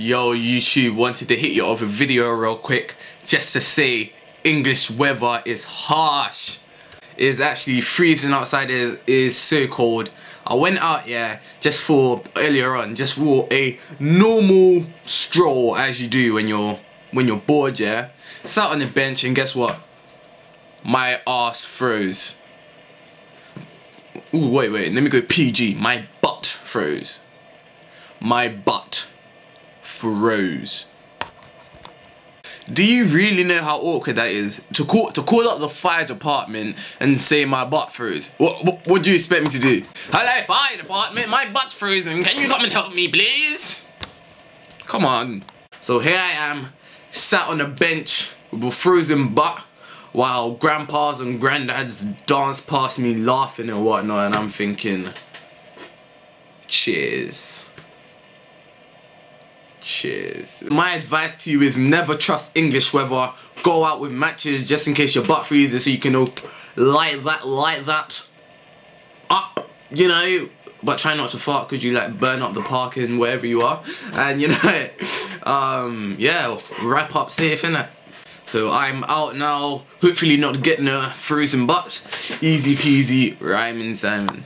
Yo, YouTube, wanted to hit you off a video real quick just to say English weather is harsh. It's actually freezing outside, it is so cold. I went out, yeah, just for earlier on, just for a normal stroll as you do when you're when you're bored, yeah. Sat on the bench and guess what? My ass froze. Ooh, wait, wait, let me go PG. My butt froze. My butt froze. Do you really know how awkward that is? To call to call up the fire department and say my butt froze. What, what, what do you expect me to do? Hello fire department, my butt's frozen. Can you come and help me please? Come on. So here I am, sat on a bench with a frozen butt while grandpas and granddads dance past me laughing and whatnot and I'm thinking, cheers. Cheers. My advice to you is never trust English weather. Go out with matches just in case your butt freezes so you can light that, light that up, you know. But try not to fart because you like burn up the parking wherever you are. And you know, um, yeah, wrap up safe, innit? So I'm out now, hopefully not getting a frozen butt. Easy peasy, rhyming Simon.